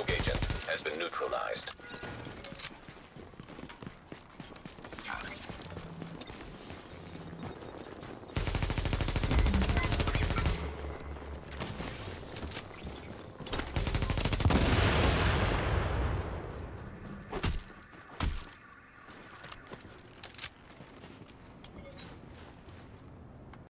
rogue agent has been neutralized.